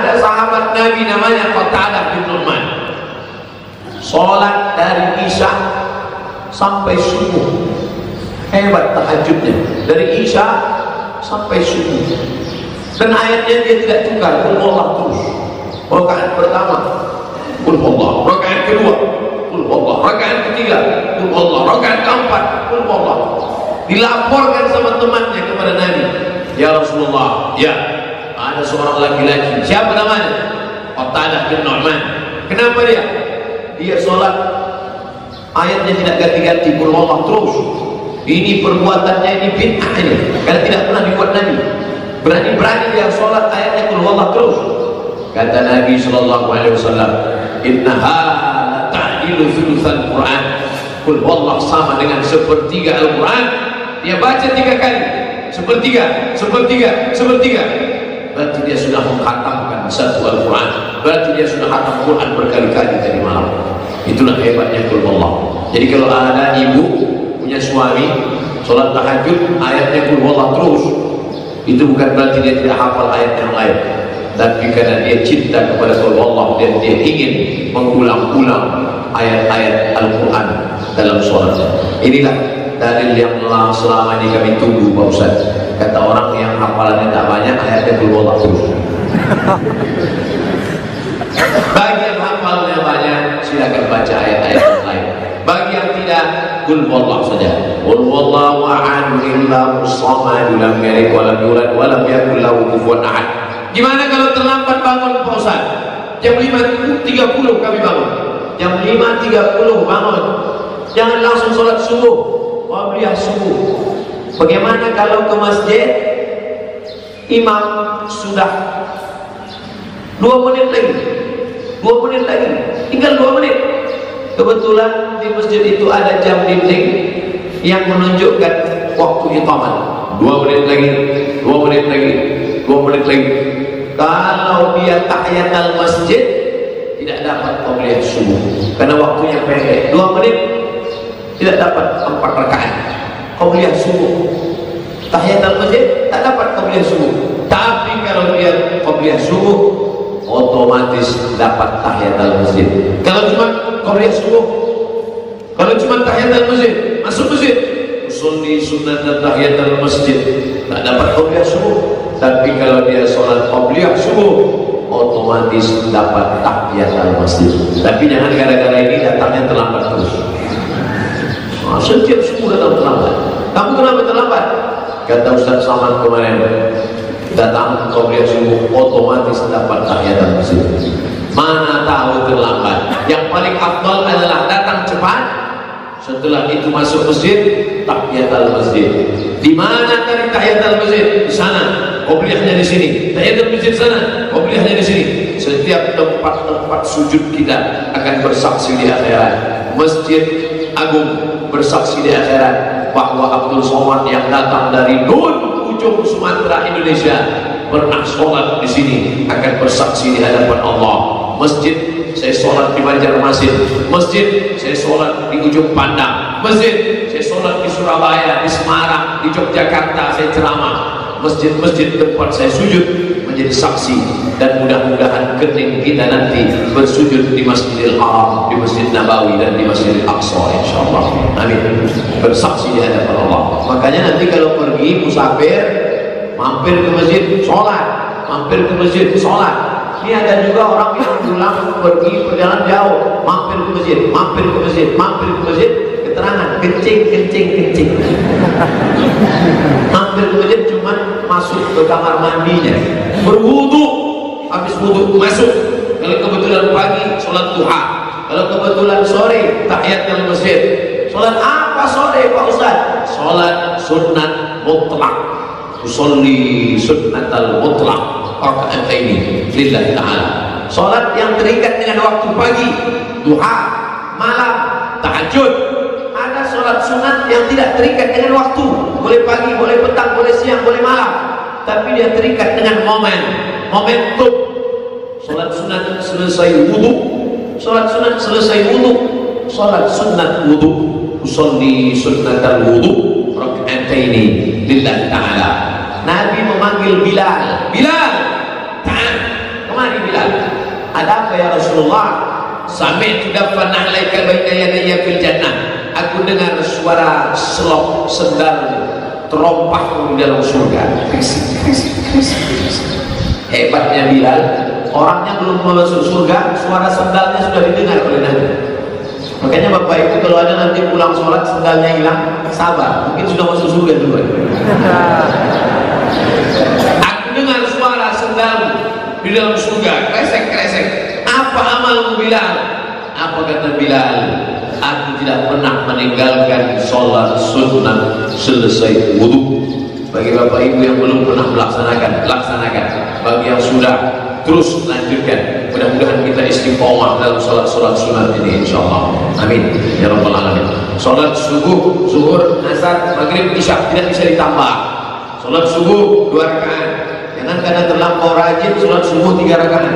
ada sahabat Nabi namanya Qatadah bin Nu'man. Sholat dari Isya sampai subuh. Hebat tahajudnya. Dari Isya sampai subuh. Dan ayatnya dia tidak tukar kul Allah terus. Rakaat pertama kul Allah rakaat kedua kul Allah rakaat ketiga kul Allah rakaat keempat kul Allah dilaporkan sama temannya kepada Nabi ya Rasulullah ya ada seorang laki-laki. Siapa namanya? Qatadah bin Nu'man. Kenapa dia? Dia sholat ayatnya tidak ganti-ganti Allah terus. Ini perbuatannya ini bid'ah ini karena tidak pernah dibuat Nabi. Berani-berani dia sholat ayatnya Allah terus. Kata Nabi sallallahu alaihi wasallam innaha ta'dilu thulutsan Quran. Kul Allah sama dengan sepertiga Al-Quran. Dia baca tiga kali. Sepertiga sepertiga sepertiga berarti dia sudah menghatamkan satu Al-Quran. Berarti dia sudah hatam Quran berkali-kali tadi malam. Itulah hebatnya Allah jadi kalau ada ibu punya suami sholat tahajud ayatnya Allah terus. Itu bukan berarti dia tidak hafal ayat yang lain. Tapi karena dia cinta kepada Allah dan dia ingin mengulang-ulang ayat-ayat Al-Quran dalam sholatnya. Inilah dalil yang selama ini kami tunggu Pak Ustaz hafalannya tak banyak ayatnya Allah terus bagi yang hafalnya banyak silakan baca ayat-ayat yang lain. Bagi yang tidak kul wallah saja. Kul wallahu ahad illahu samad lam yalid wa lam yulad wa lam yakul ahad. Gimana kalau terlambat bangun Pak Ustaz? Jam 5.30 kami bangun. Jam 5.30 bangun. Jangan langsung sholat subuh. Wabliyah subuh. Bagaimana kalau ke masjid imam sudah. Dua menit lagi. Dua menit lagi. Tinggal dua menit. Kebetulan di masjid itu ada jam dinding yang menunjukkan waktu iqamat dua menit lagi. Dua menit lagi. Dua menit lagi. Kalau dia tahiyat al masjid tidak dapat qabliyah subuh. Karena waktunya pendek. Dua menit tidak dapat empat rakaat qabliyah subuh tahiyat al masjid tak dapat qabliyah subuh tapi kalau dia qabliyah subuh otomatis dapat tahiyatul masjid. Kalau cuma qabliyah subuh, kalau cuma tahiyatul masjid, masuk masjid, usulli sunat tahiyatul masjid, tak dapat qabliyah subuh. Tapi kalau dia sholat qabliyah subuh, otomatis dapat tahiyatul masjid. Tapi jangan gara-gara ini datangnya terlambat terus. Nah, setiap subuh datang terlambat. Kamu kenapa terlambat? Kata Ustaz Salman kemarin, datang qabliyah subuh otomatis dapat tahiyatul masjid. Mana tahu terlambat. Yang paling afdal adalah datang cepat. Setelah itu masuk masjid, tahiyatul masjid. Di mana tadi tahiyatul masjid? Di sana. Qabliyahnya di sini. Tahiyatul masjid sana. Qabliyahnya di sini. Setiap tempat-tempat sujud kita akan bersaksi di akhirat. Masjid Agung bersaksi di akhirat bahwa Abdul Somad yang datang dari Nun ujung Sumatera Indonesia pernah sholat di sini akan bersaksi di hadapan Allah. Masjid saya sholat di Banjarmasin masjid. Saya sholat di ujung Pandang. Masjid saya sholat di Surabaya di Semarang di Yogyakarta saya ceramah. Masjid-masjid tempat saya sujud menjadi saksi dan mudah-mudahan kening kita nanti bersujud di Masjidil Haram, di Masjid Nabawi dan di Masjidil Aqsa insyaallah. Amin. Bersaksi di hadapan Allah. Makanya nanti kalau pergi musafir mampir ke masjid sholat, mampir ke masjid sholat. Ini ada juga orang yang pulang pergi perjalanan jauh, mampir ke masjid, mampir ke masjid, mampir ke masjid, keterangan kencing, kencing, kencing. mampir ke masjid cuma masuk ke kamar mandinya, berwudu, habis wudu masuk. Kalau kebetulan pagi sholat duha, kalau kebetulan sore tahiyat dalam masjid. Sholat apa sore Pak Ustaz? Sholat sunat mutlak. Usolli sunnatal mutlak rakaat ini lillah taala. Sholat yang terikat dengan waktu pagi, duha, malam, tahajud. Sholat sunat yang tidak terikat dengan waktu, boleh pagi, boleh petang, boleh siang, boleh malam. Tapi dia terikat dengan momen, momentum. Sholat sunat selesai wudhu, sholat sunat selesai wudhu, sholat sunat wudhu, usolli sunnatal wudhu, ini lillah taala. Nabi memanggil Bilal, Bilal, tahan kemari Bilal. Ada apa ya Rasulullah? Pernah alaika baina yadayya fil jannah aku dengar suara selop sendal terompah di dalam surga. Hebatnya Bilal. Orangnya belum masuk surga suara sendalnya sudah didengar oleh Nabi. Makanya bapak itu kalau ada nanti pulang sholat sendalnya hilang sabar. Mungkin sudah masuk surga dulu. Aku dengar suara sendal di dalam surga kresek-kresek. Apa amalmu Bilal? Apa kata Bilal aku tidak pernah meninggalkan sholat sunnah selesai wudhu bagi bapak ibu yang belum pernah melaksanakan laksanakan. Bagi yang sudah terus lanjutkan. Mudah-mudahan kita istiqomah dalam sholat-sholat sunat ini insyaAllah. Amin. Ya rabbal alamin. Sholat subuh, zuhur, asar, maghrib, isya tidak bisa ditambah. Sholat subuh dua rakaat. Jangan karena terlampau rajin sholat subuh tiga rakaat.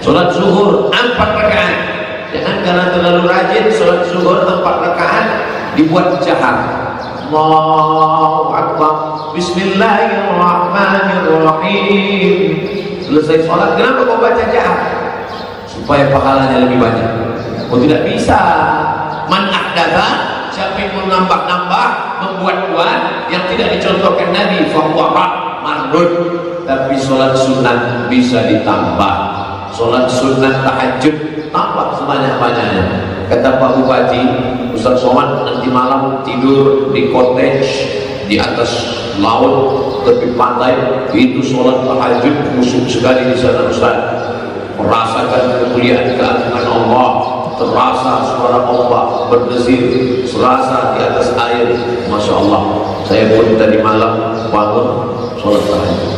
Sholat zuhur empat rakaat jangan karena terlalu rajin sholat zuhur empat rakaat dibuat jahat. Allahu Akbar. Bismillahirrahmanirrahim. Selesai sholat kenapa kau baca jahat? Supaya pahalanya lebih banyak. Kau tidak bisa. Man ahdata siapa yang menambah-nambah membuat-buat yang tidak dicontohkan Nabi fahuwa marud tapi sholat sunat bisa ditambah sholat sunat tahajud tambah sebanyak-banyaknya. Kata Pak Bupati Ustaz Somad nanti malam tidur di cottage di atas laut tepi pantai itu sholat tahajud musuh sekali di sana Ustaz. Merasakan kemuliaan keagungan Allah. Terasa suara ombak berdesir serasa di atas air. Masya Allah. Saya pun tadi malam bangun sholat tahajud.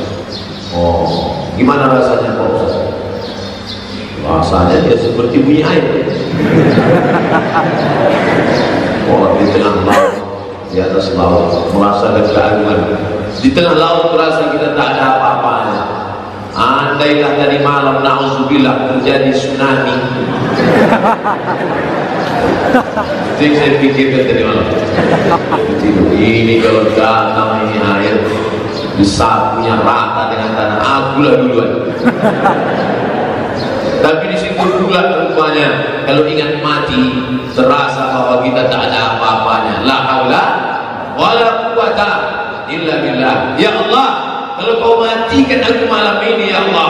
Oh gimana rasanya Pak Ustaz rasanya dia seperti bunyi air. Oh di tengah laut di atas laut merasakan keagungan di tengah laut merasa kita tak ada apa-apanya. Andailah tadi malam na'udzubillah terjadi tsunami. Itu yang saya pikirkan tadi malam ini kalau datang ini air disapunya rata dengan tanah akulah duluan tapi di situ pula rupanya kalau ingat mati terasa bahwa kita tak ada apa-apanya. La haula wala quwata illa billah. Ya Allah kalau kau matikan aku malam ini ya Allah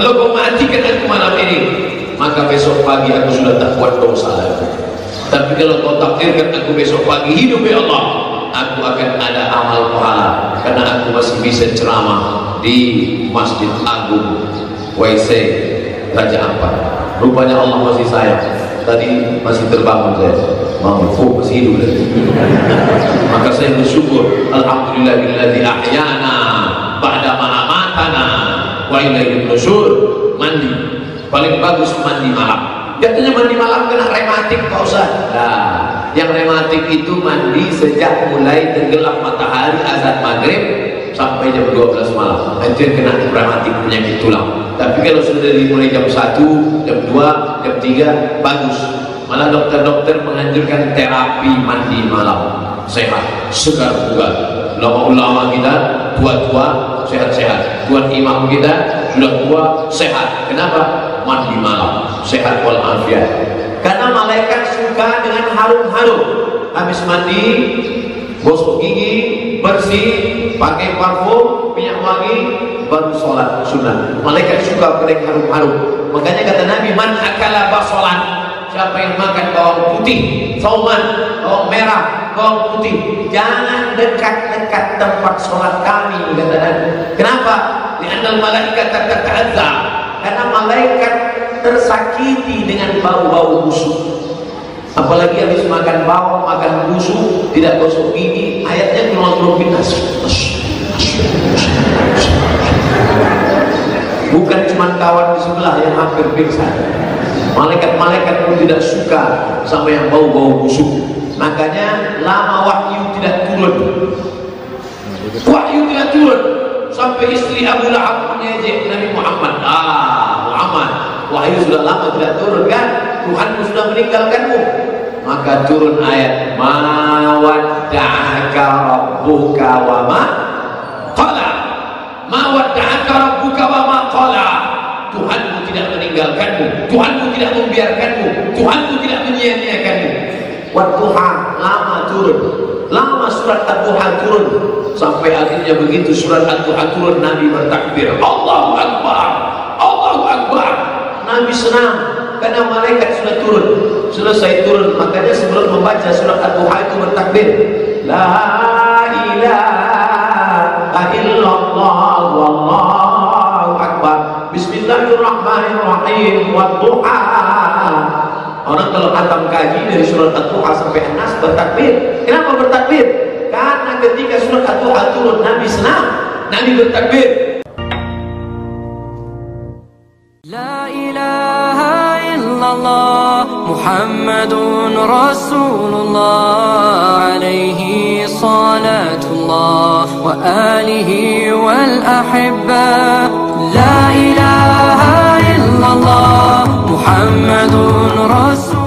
kalau kau matikan aku malam ini maka besok pagi aku sudah tak buat dosa lagi. Tapi kalau kau takdirkan aku besok pagi hidup ya Allah aku akan ada amal pahala karena aku masih bisa ceramah di Masjid Agung WC Raja Ampat rupanya Allah masih sayang. Tadi masih terbangun saya oh masih hidup lagi maka saya bersyukur. Alhamdulillahilladzi ahyana ba'da ma'amatana wa ilaihi nusyur. Mandi. Paling bagus mandi malam. Jatuhnya mandi malam kena rematik Pak Ustaz. Nah yang rematik itu mandi sejak mulai tenggelam matahari azan maghrib sampai jam 12 malam. Yang kena rematik penyakit tulang tapi kalau sudah dimulai jam 1, jam 2, jam 3 bagus. Malah dokter-dokter menganjurkan terapi mandi malam. Sehat, segar bugar ulama-ulama kita tua-tua sehat-sehat. Tuan imam kita sudah tua sehat. Kenapa? mandi malam. Sehat walafiat. Karena malaikat suka dengan harum-harum. Habis mandi gosok gigi bersih pakai parfum minyak wangi baru sholat sunnah malaikat suka pada harum-harum. Makanya kata Nabi man akala basolan. Siapa yang makan bawang putih sauman bawang merah bawang putih jangan dekat-dekat tempat sholat kami kata Nabi. Kenapa? lianal malaikat terta'adza karena malaikat tersakiti dengan bau-bau busuk. Apalagi habis makan bawang, makan busuk tidak gosok gigi ayatnya cuma binas bukan cuma kawan di sebelah yang hampir pingsan. Malaikat-malaikat pun tidak suka sama yang bau-bau busuk. Makanya lama wahyu tidak turun. Wahyu tidak turun. Sampai istri Abu Lahab mengejek Nabi Muhammad. Ah Muhammad wahyu sudah lama tidak turun kan? Tuhanmu sudah meninggalkanmu maka turun ayat ma wadda'aka rabbuka wa ma qala. Ma wadda'aka rabbuka wa ma qala. Meninggalkanmu. Tuhanmu tidak membiarkanmu. Tuhanmu tidak menyia-nyiakanmu. Wadduha lama turun. Lama surat Ad-Duha turun. Sampai akhirnya begitu surat Ad-Duha turun Nabi bertakbir Allahu Akbar. Allahu Akbar. Nabi senang karena malaikat sudah turun selesai turun makanya sebelum membaca surat Al-Duha itu bertakbir. La ilaha illallah wallahu akbar. Bismillahirrahmanirrahim wa duha orang kalau atam kaji dari surat Al-Duha sampai Anas bertakbir. Kenapa bertakbir? karena ketika surat Al-Duha turun Nabi senang. Nabi bertakbir. La ilaha illallah. محمد رسول الله عليه صلاة الله وآله والأحبة. لا إله إلا الله محمد رسول